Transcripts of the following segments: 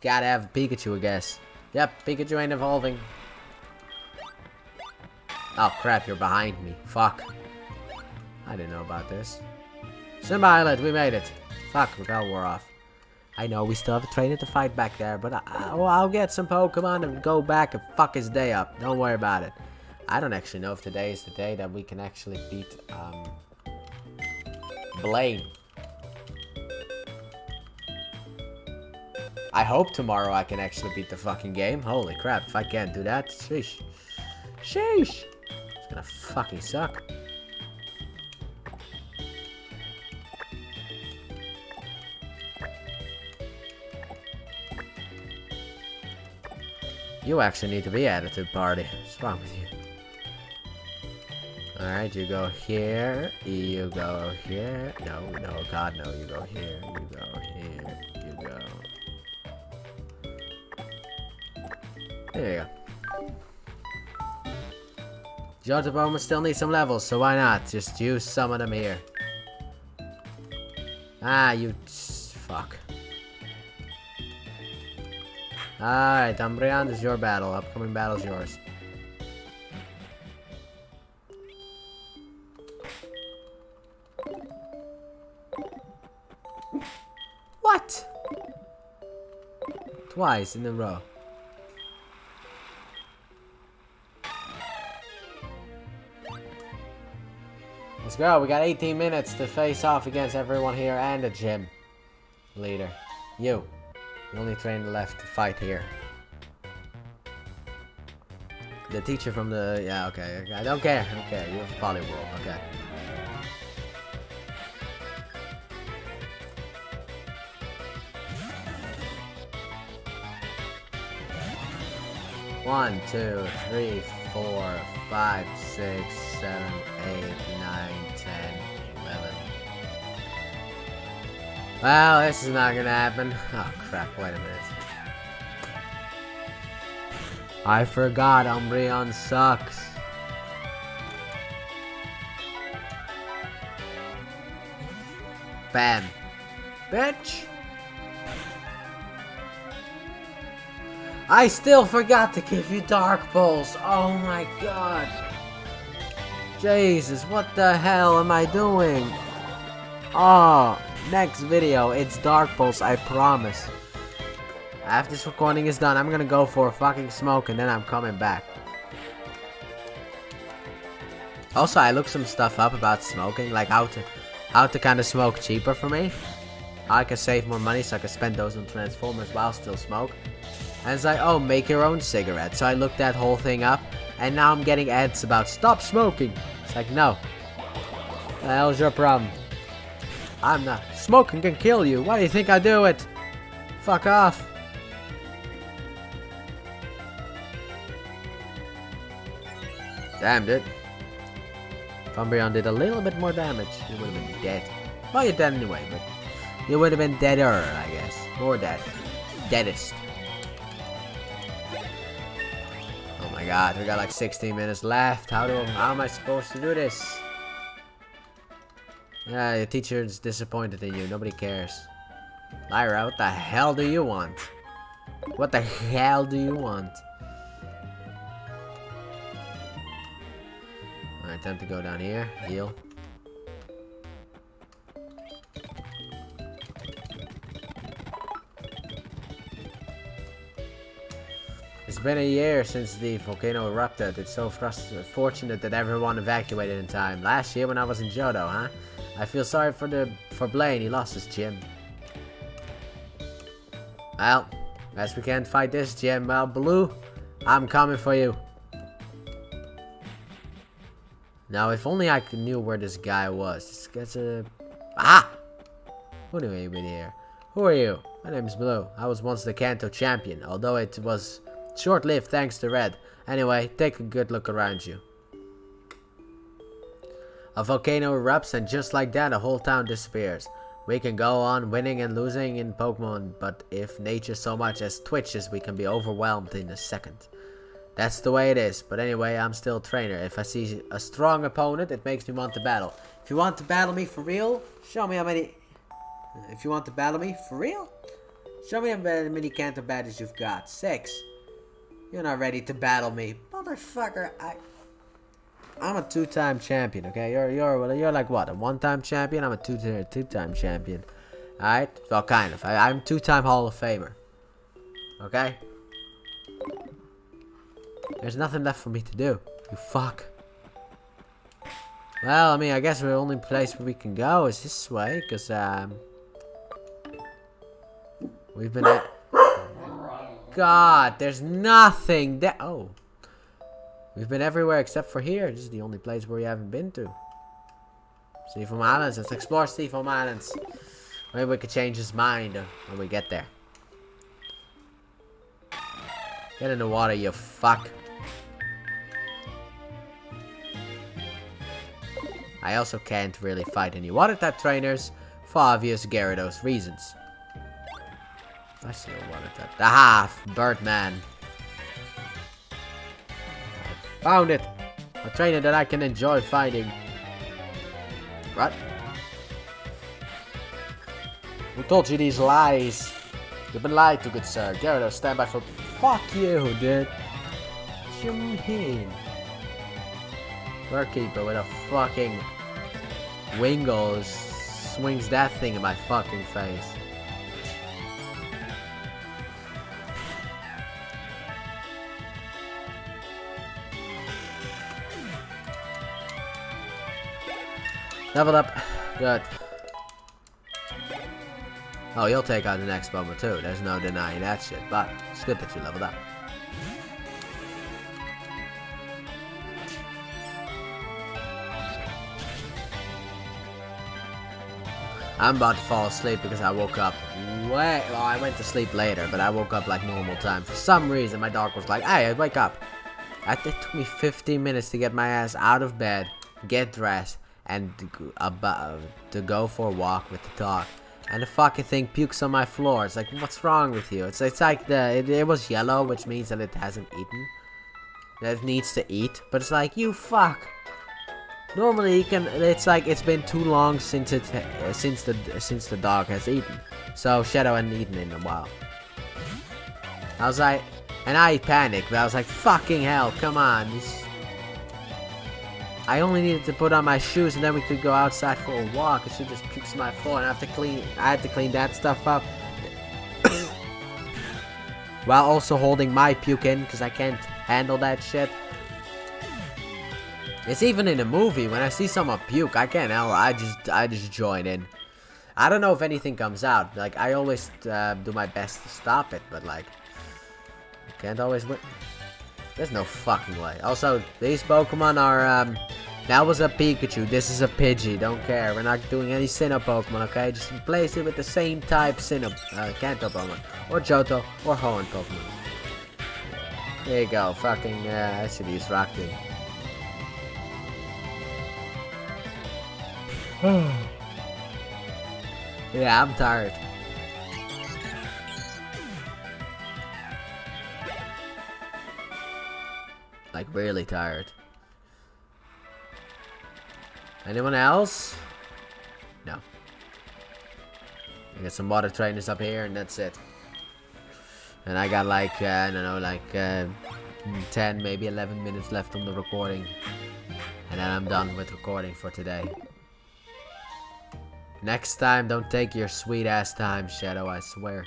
Gotta have Pikachu, I guess. Yep, Pikachu ain't evolving. Oh crap, you're behind me. Fuck. I didn't know about this. Cinnabar Island, we made it. Fuck, Repel wore off. I know we still have a trainer to fight back there, but I, will I'll get some Pokemon and go back and fuck his day up. Don't worry about it. I don't actually know if today is the day that we can actually beat um, Blaine. I hope tomorrow I can actually beat the fucking game. Holy crap, if I can't do that, sheesh. Sheesh! It's gonna fucking suck. You actually need to be the party. What's wrong with you? Alright, you go here, you go here. No, no, God, no, you go here, you go There you go. Johto Bowman still needs some levels, so why not? Just use some of them here. Ah, you... fuck. Alright, Umbreon, is your battle. Upcoming battle is yours. What? Twice in a row. Go. We got 18 minutes to face off against everyone here and the gym leader. You. The only train left to fight here. The teacher from the... Yeah, okay. I don't care. Okay, you have Poliwhirl. Okay. One, two, three, four, five, six, seven, eight, nine, ten, eleven. Well, this is not gonna happen. Oh crap, wait a minute. I forgot Umbreon sucks. Bam. Bitch! I still forgot to give you Dark Pulse. Oh my god. Jesus, what the hell am I doing? Oh, next video, it's Dark Pulse, I promise. After this recording is done, I'm gonna go for a fucking smoke and then I'm coming back. Also, I looked some stuff up about smoking, like how to how to kind of smoke cheaper for me. I can save more money so I can spend those on Transformers while still smoke. And it's like, oh, make your own cigarette. So I looked that whole thing up, and now I'm getting ads about stop smoking. It's like, no. The hell's your problem? I'm not. Smoking can kill you. Why do you think I do it? Fuck off. Damn, it. Umbreon did a little bit more damage, you would have been dead. Well, you're dead anyway, but you would have been deader, I guess. More dead. Deadest. God, we got like 16 minutes left. How do how am I supposed to do this? Yeah, your teacher's disappointed in you. Nobody cares. Lyra, what the hell do you want? What the hell do you want? Alright, time to go down here. Heal. It's been a year since the volcano erupted. It's so fortunate that everyone evacuated in time. Last year when I was in Johto, huh? I feel sorry for the for Blaine. He lost his gym. Well, as we can't fight this gym, well, Blue, I'm coming for you. Now, if only I knew where this guy was. This guy's a... Ah! Who knew he would here? Who are you? My name is Blue. I was once the Kanto champion, although it was short-lived thanks to Red. Anyway, take a good look around you. A volcano erupts and just like that, a whole town disappears. We can go on winning and losing in Pokemon, but if nature so much as twitches, we can be overwhelmed in a second. That's the way it is. But anyway, I'm still a trainer. If I see a strong opponent, it makes me want to battle. If you want to battle me for real, show me how many... If you want to battle me for real, Show me how many Kanto badges you've got. Six. You're not ready to battle me. Motherfucker, I... I'm a two-time champion, okay? You're you're you're like what? A one-time champion? I'm a two-time two-time champion. Alright? Well, kind of. I, I'm two-time Hall of Famer. Okay? There's nothing left for me to do. You fuck. Well, I mean, I guess the only place we can go is this way, because, um... We've been at... God, there's nothing that... Oh. We've been everywhere except for here. This is the only place where we haven't been to. Seafoam Islands. Let's explore Seafoam Islands. Maybe we could change his mind uh, when we get there. Get in the water, you fuck. I also can't really fight any water type trainers for obvious Gyarados reasons. I still type. The half, Birdman. I found it! A trainer that I can enjoy fighting. What? Who told you these lies? You've been lied to, good sir. Gyarados, stand by for... Fuck you, dude. What you mean? Keeper with a fucking Wingull swings that thing in my fucking face. Leveled up. Good. Oh, you'll take on the next bomber too. There's no denying that shit. But it's good that you leveled up. I'm about to fall asleep because I woke up way... Well, I went to sleep later, but I woke up like normal time. For some reason, my dog was like, Hey, wake up. It took me 15 minutes to get my ass out of bed, get dressed, and about to go for a walk with the dog. And the fucking thing pukes on my floor. It's like, what's wrong with you? It's, it's like the it, it was yellow, which means that it hasn't eaten. That it needs to eat. But it's like, you fuck. Normally, you can. It's like it's been too long since it since the since the dog has eaten. So Shadow hadn't eaten in a while. I was like, and I panicked, but I was like, fucking hell, come on. This... I only needed to put on my shoes and then we could go outside for a walk. and she just pukes my floor and I have to clean. I had to clean that stuff up. While also holding my puke in because I can't handle that shit. It's even in a movie when I see someone puke, I can't help. I just I just join in. I don't know if anything comes out. Like I always uh, do my best to stop it, but like can't always win. There's no fucking way. Also, these Pokemon are um. That was a Pikachu. This is a Pidgey. Don't care. We're not doing any Sinnoh Pokemon, okay? Just replace it with the same type Sinnoh, uh, Kanto Pokemon. Or Johto. Or Hoenn Pokemon. There you go. Fucking, uh, I should use Rock yeah, I'm tired. Like, really tired. Anyone else? No. I got some water trainers up here and that's it. And I got like, uh, I don't know, like uh, 10, maybe 11 minutes left on the recording. And then I'm done with recording for today. Next time, don't take your sweet ass time, Shadow, I swear.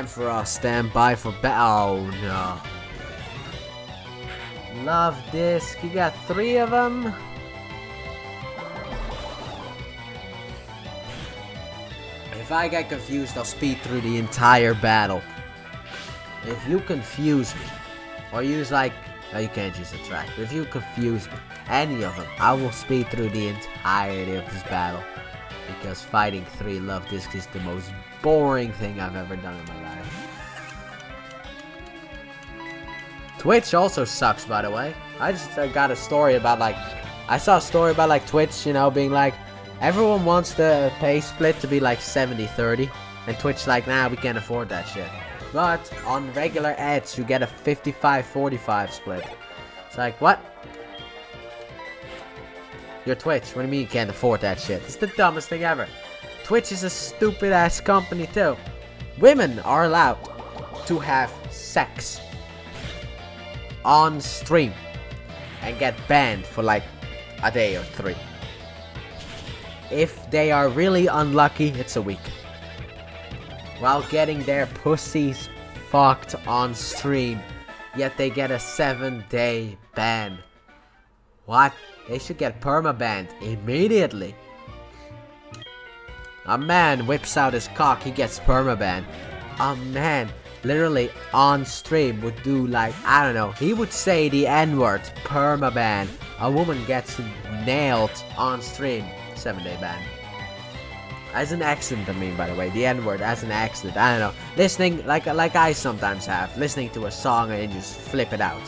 Ampharos, stand by for battle. Oh no. Love disc, you got three of them? If I get confused, I'll speed through the entire battle. If you confuse me, or use like, no you can't use a track, if you confuse me, any of them, I will speed through the entirety of this battle. Because fighting three Luvdiscs is the most boring thing I've ever done in my life. Twitch also sucks, by the way. I just uh, got a story about like, I saw a story about like Twitch, you know, being like, everyone wants the pay split to be like 70-30. And Twitch like, nah, we can't afford that shit. But on regular ads, you get a 55-45 split. It's like, what? Your Twitch. What do you mean you can't afford that shit? It's the dumbest thing ever. Twitch is a stupid ass company too. Women are allowed to have sex on stream and get banned for like a day or three. If they are really unlucky, it's a week. While getting their pussies fucked on stream, yet they get a seven day ban. What? They should get permabanned immediately. A man whips out his cock, he gets permabanned. A man literally on stream would do like, I don't know, he would say the N-word, permaban. A woman gets nailed on stream, 7 day ban. As an accident, I mean, by the way, the N-word as an accident. I don't know, listening like like I sometimes have, listening to a song and just flip it out.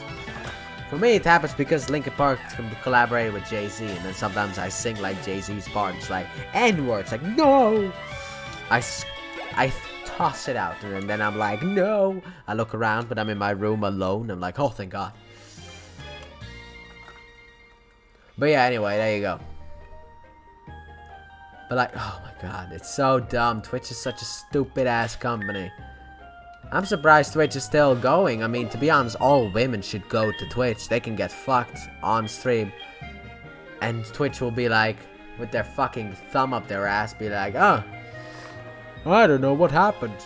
For me, it happens because Linkin Park collaborated with Jay-Z, and then sometimes I sing like Jay-Z's part. It's like N-words, like no. I, I toss it out, and then I'm like no. I look around, but I'm in my room alone. I'm like, oh, thank God. But yeah, anyway, there you go. But like, oh my god, it's so dumb. Twitch is such a stupid ass company. I'm surprised Twitch is still going. I mean, to be honest, all women should go to Twitch. They can get fucked on stream. And Twitch will be like, with their fucking thumb up their ass, be like, oh, I don't know what happened.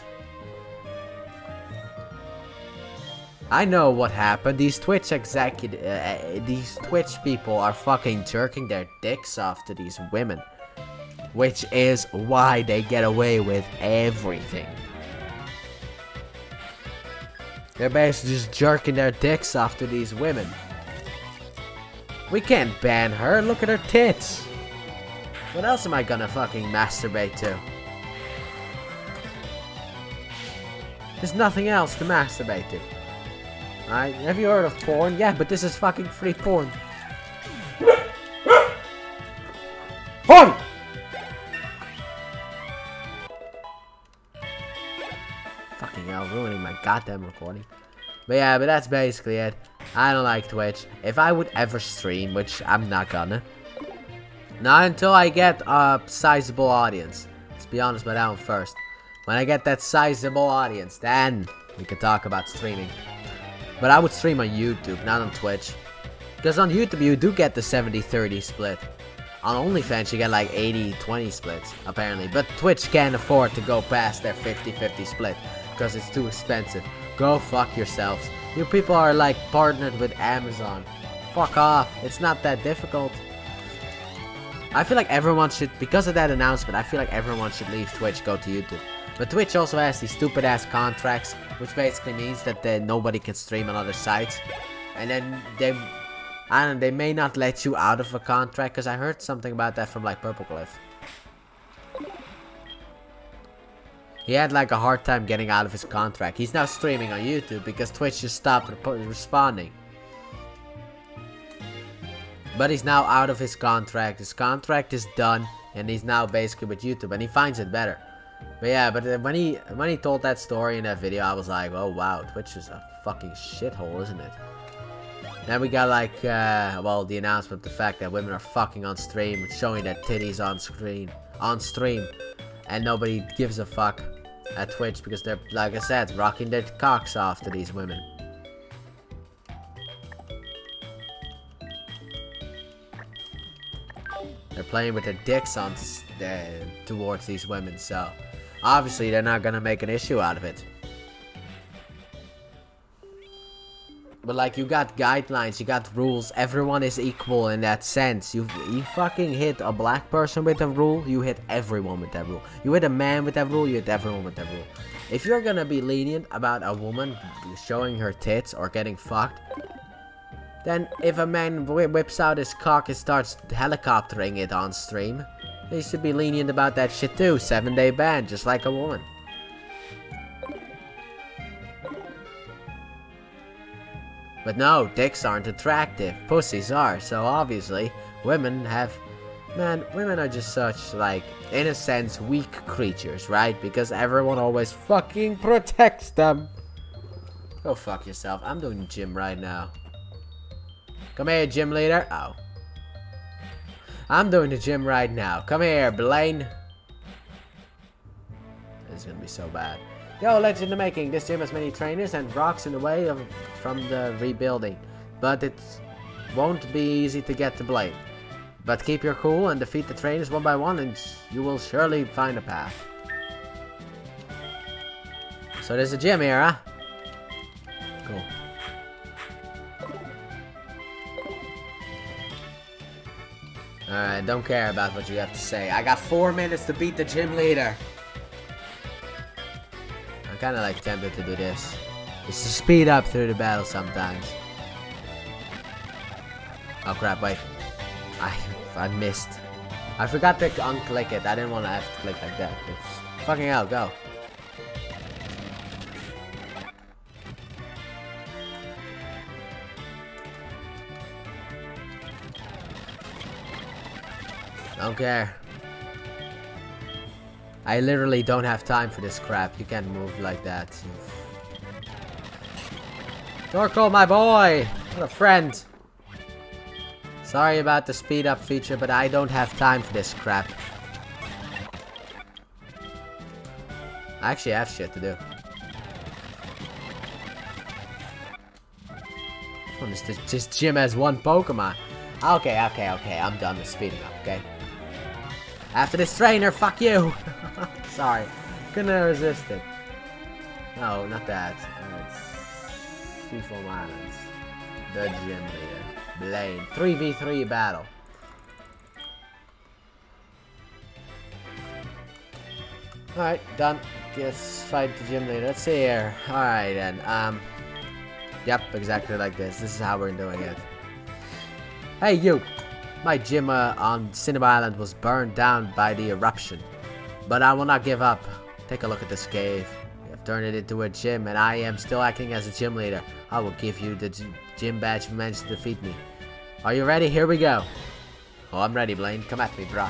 I know what happened. These Twitch executive, uh, these Twitch people are fucking jerking their dicks off to these women. Which is why they get away with everything. They're basically just jerking their dicks off to these women. We can't ban her. Look at her tits. What else am I gonna fucking masturbate to? There's nothing else to masturbate to. Alright, have you heard of porn? Yeah, but this is fucking free porn. Porn! Fucking hell, ruining my goddamn recording. But yeah, but that's basically it. I don't like Twitch. If I would ever stream, which I'm not gonna. Not until I get a sizable audience. Let's be honest about that one first. When I get that sizable audience, then we can talk about streaming. But I would stream on YouTube, not on Twitch. Because on YouTube you do get the 70-30 split. On OnlyFans you get like 80-20 splits, apparently. But Twitch can't afford to go past their 50-50 split because it's too expensive. Go fuck yourselves. You people are like partnered with Amazon. Fuck off. It's not that difficult. I feel like everyone should, because of that announcement, I feel like everyone should leave Twitch, go to YouTube. But Twitch also has these stupid ass contracts, which basically means that uh, nobody can stream on other sites. And then they, I don't know, they may not let you out of a contract, because I heard something about that from like Purple Cliff. He had like a hard time getting out of his contract. He's now streaming on YouTube because Twitch just stopped responding. But he's now out of his contract. His contract is done and he's now basically with YouTube and he finds it better. But yeah, but when he when he told that story in that video, I was like, oh wow, Twitch is a fucking shithole, isn't it? Then we got like, uh, well, the announcement of the fact that women are fucking on stream, showing their titties on screen, on stream, and nobody gives a fuck at Twitch because they're, like I said, rocking their cocks off to these women. They're playing with their dicks on uh, towards these women, so obviously they're not gonna make an issue out of it. But like you got guidelines, you got rules. Everyone is equal in that sense. You you fucking hit a black person with a rule, you hit everyone with that rule. You hit a man with that rule, you hit everyone with that rule. If you're gonna be lenient about a woman showing her tits or getting fucked, then if a man whips out his cock and starts helicoptering it on stream, they should be lenient about that shit too. Seven day ban, just like a woman. But no, dicks aren't attractive. Pussies are. So obviously, women have... Man, women are just such, like, in a sense, weak creatures, right? Because everyone always fucking protects them. Go fuck yourself. I'm doing gym right now. Come here, gym leader. Oh. I'm doing the gym right now. Come here, Blaine. This is gonna be so bad. Yo, legend in the making. This gym has many trainers and rocks in the way of from the rebuilding. But it won't be easy to get to Blaine. But keep your cool and defeat the trainers one by one and you will surely find a path. So there's a gym here, huh? Cool. Alright, don't care about what you have to say. I got four minutes to beat the gym leader. I'm kinda like tempted to do this. Just to speed up through the battle sometimes. Oh crap, wait. I I missed. I forgot to unclick it. I didn't want to have to click like that. It's fucking hell, go. Don't care. I literally don't have time for this crap. You can't move like that. Torkoal, my boy! What a friend! Sorry about the speed up feature, but I don't have time for this crap. I actually have shit to do. Oh, this, this gym has one Pokemon. Okay, okay, okay. I'm done with speeding up, okay? After this trainer, fuck you! Sorry. Couldn't resist it. No, not that. It's Seafoam Islands. The gym leader. Blaine. 3v3 battle. Alright, done. Let's fight the gym leader. Let's see here. Alright then. Um Yep, exactly like this. This is how we're doing it. Hey you! My gym uh, on Cinnabar Island was burned down by the eruption. But I will not give up. Take a look at this cave. You have turned it into a gym and I am still acting as a gym leader. I will give you the gym badge if you manage to defeat me. Are you ready? Here we go. Oh, I'm ready, Blaine. Come at me, bro.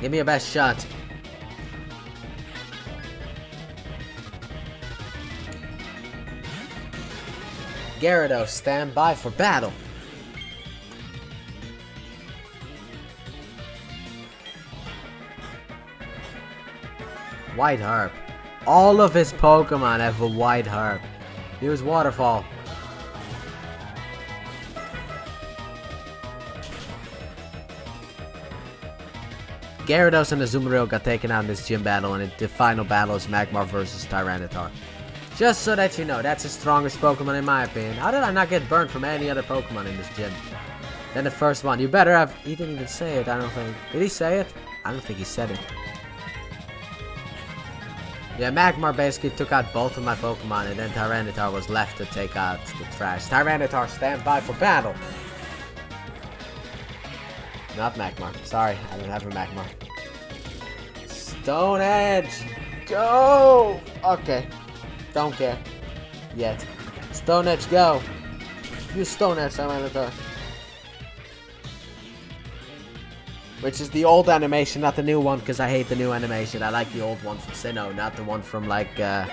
Give me your best shot. Gyarados, stand by for battle. White Harp. All of his Pokemon have a White Harp. Use Waterfall. Gyarados and Azumarill got taken out in this gym battle, and the final battle is Magmar versus Tyranitar. Just so that you know, that's the strongest Pokemon in my opinion. How did I not get burned from any other Pokemon in this gym? Then the first one. You better have... He didn't even say it, I don't think. Did he say it? I don't think he said it. Yeah, Magmar basically took out both of my Pokemon, and then Tyranitar was left to take out the trash. Tyranitar, stand by for battle! Not Magmar. Sorry, I don't have a Magmar. Stone Edge! Go! Okay. Don't care. Yet. Stone Edge, go! Use Stone Edge, Tyranitar. Which is the old animation, not the new one, because I hate the new animation. I like the old one from Sinnoh, not the one from, like, uh,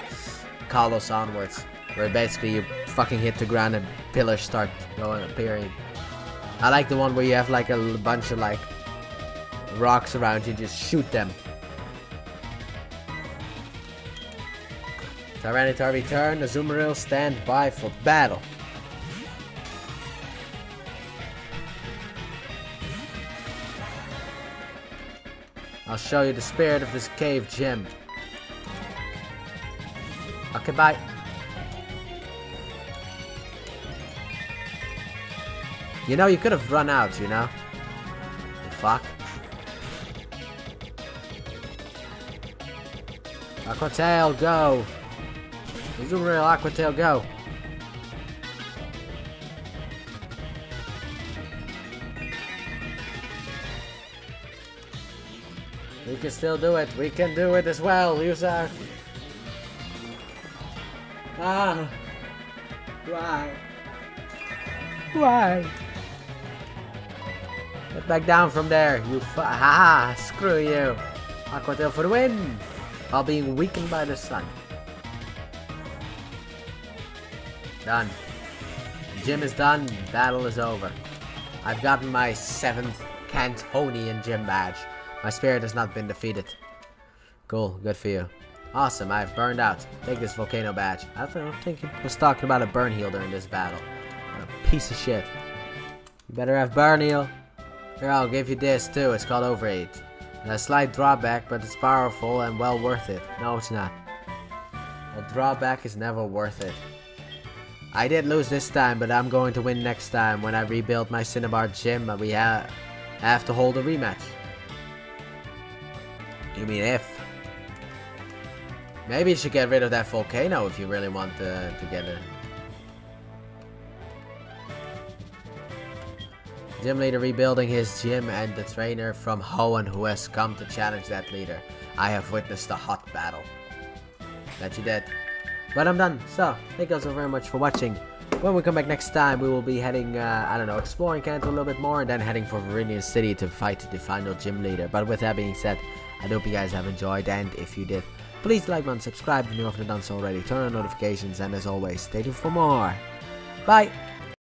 Kalos onwards. Where basically you fucking hit the ground and pillars start going appearing. I like the one where you have, like, a bunch of, like, rocks around you, just shoot them. Tyranitar return, Azumarill stand by for battle. I'll show you the spirit of this cave gym. Okay, bye. You know, you could have run out, you know? Fuck. Aqua Tail, go! Azumarill, Aqua Tail, go! Can still do it. We can do it as well. Use. Ah. Why? Why? Get back down from there. You fa- Ha! Screw you. Aqua Tail for the win. While being weakened by the sun. Done. Gym is done. Battle is over. I've gotten my seventh Cantonian gym badge. My spirit has not been defeated. Cool, good for you. Awesome, I've burned out. Take this volcano badge. I don't think he was talking about a burn heal during this battle. A piece of shit. You better have burn heal. Here, I'll give you this too. It's called Overheat. a slight drawback, but it's powerful and well worth it. No, it's not. A drawback is never worth it. I did lose this time, but I'm going to win next time when I rebuild my Cinnabar gym and we ha have to hold a rematch. You mean if? Maybe you should get rid of that volcano if you really want to, to get it. Gym leader rebuilding his gym and the trainer from Hoenn who has come to challenge that leader. I have witnessed a hot battle. That you did. But I'm done. So, thank you all so very much for watching. When we come back next time, we will be heading, uh, I don't know, exploring Kanto a little bit more and then heading for Viridian City to fight the final gym leader. But with that being said, I hope you guys have enjoyed and if you did, please like and subscribe if you haven't done so already. Turn on notifications and as always, stay tuned for more. Bye!